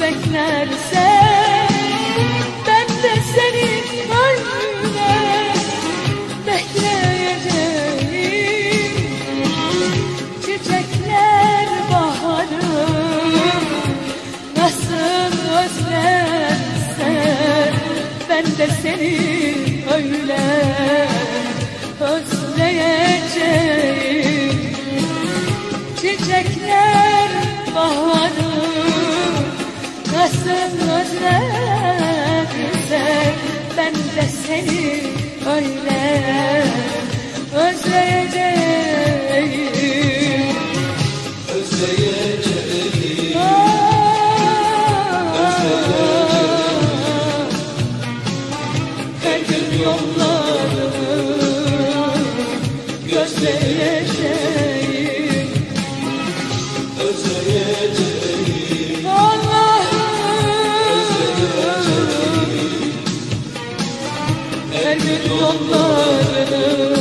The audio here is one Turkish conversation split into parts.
beklerse ben de senin ölümüne bekleyeceğim. Çiçekler baharı nasıl özlerse ben de seni seni öyle özleyeceğim. Özleyeceğim Her gün yollarını gözleyeceğim. Özleyeceğim Gün yollarını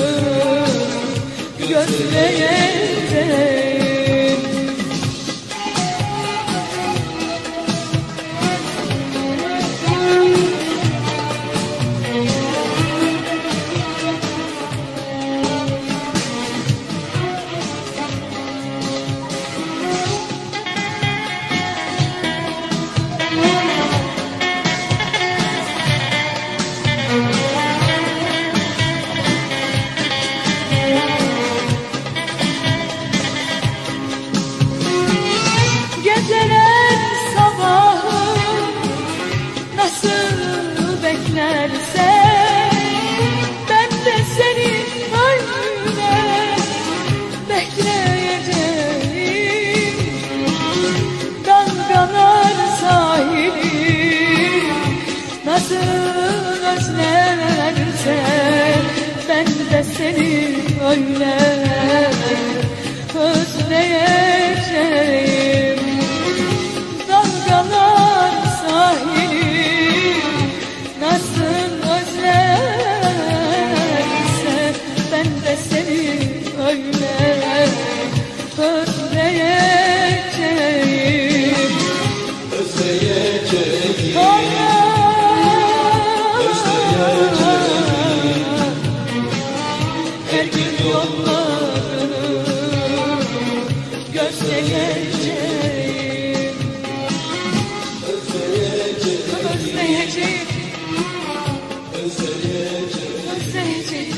gözleyeceğim özlerse Ben de seni öyle özleyeceğim yollarını gözleyeceğim Özleyeceğim Özleyeceğim Özleyeceğim